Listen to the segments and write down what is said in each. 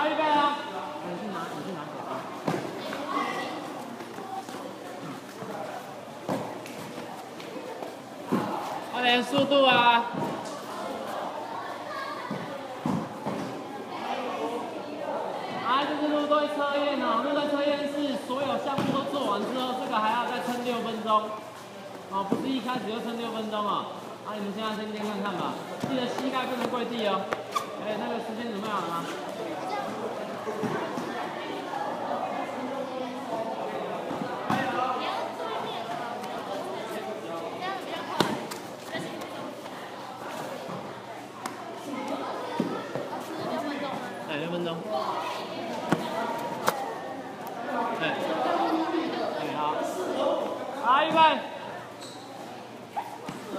拿一遍啊！你去拿，你去拿！快点速度啊！啊，这是陆队测验哦，陆队测验是所有项目都做完之后，这个还要再撑六分钟哦，不是一开始就撑六分钟啊！啊，你们现在先先看看吧，记得膝盖不能跪地哦。哎，那个时间怎么样？对，好，好，预备。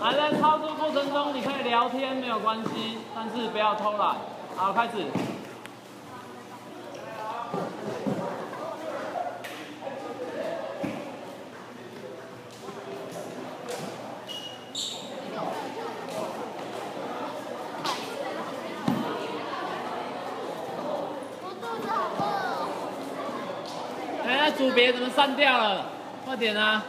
还在操作过程中，你可以聊天没有关系，但是不要偷懒。好，开始。组别怎么删掉了？快点啊！